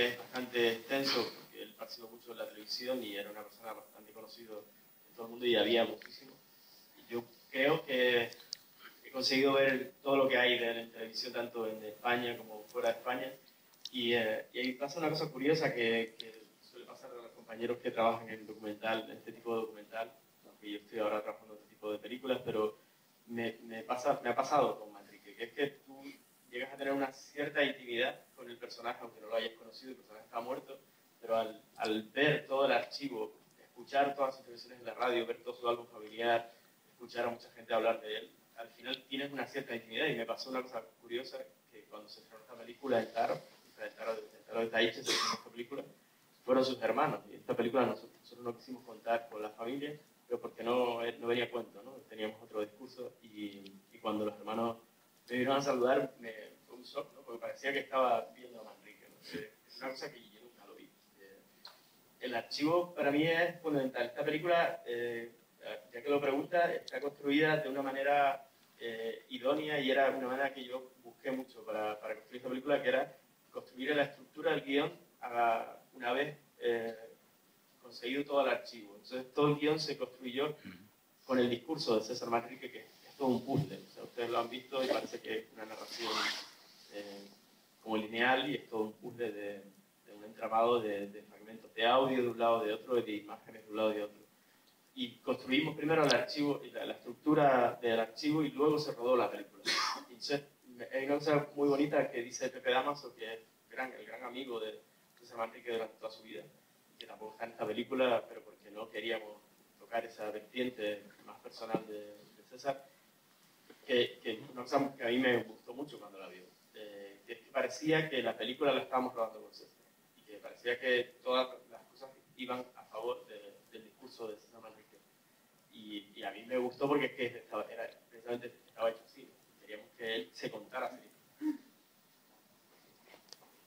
que es bastante extenso, porque él participó mucho en la televisión y era una persona bastante conocida en todo el mundo y había muchísimo. Y yo creo que he conseguido ver todo lo que hay de él en televisión, tanto en España como fuera de España. Y, eh, y ahí pasa una cosa curiosa que, que, suele pasar a los compañeros que trabajan en documental, en este tipo de documental, aunque yo estoy ahora trabajando en este tipo de películas, pero me, me, pasa, me ha pasado con Manrique, que es que llegas a tener una cierta intimidad con el personaje, aunque no lo hayas conocido, el personaje está muerto, pero al, al ver todo el archivo, escuchar todas sus intervenciones en la radio, ver todo su álbum familiar, escuchar a mucha gente hablar de él, al final tienes una cierta intimidad y me pasó una cosa curiosa que cuando se estrenó esta película en Taro, el Taro, el Taro de Taiche se estrenó esta película, fueron sus hermanos y esta película nosotros, nosotros no quisimos contar con la familia, pero porque no, no venía cuento, ¿no? teníamos otro discurso y, y cuando los hermanos me vinieron a saludar me fue un shock, ¿no? porque parecía que estaba viendo a Manrique. ¿no? Es una cosa que yo nunca lo vi. El archivo para mí es fundamental. Esta película, eh, ya que lo pregunta, está construida de una manera eh, idónea y era una manera que yo busqué mucho para, para, construir esta película, que era construir la estructura del guion a, una vez eh, conseguido todo el archivo. Entonces todo el guion se construyó con el discurso de César Manrique, que es todo un puzzle. Han visto y parece que es una narración eh, como lineal y es todo un puzzle de, de un entramado de, de, fragmentos de audio de un lado de otro y de imágenes de un lado de otro y construimos primero el archivo, la, la, estructura del archivo y luego se rodó la película. Y una cosa muy bonita que dice Pepe Damaso, que es gran, el gran amigo de César Manrique durante toda su vida, que tampoco está en esta película, pero porque no queríamos tocar esa vertiente más personal de, de César, que, que, que a mí me gustó mucho cuando la vio, eh, que que parecía que la película la estábamos rodando con César, y que parecía que todas las cosas iban a favor de, del discurso de César Manrique. Y, y, a mí me gustó porque es que estaba, era, precisamente estaba hecho así. Queríamos que él se contara así.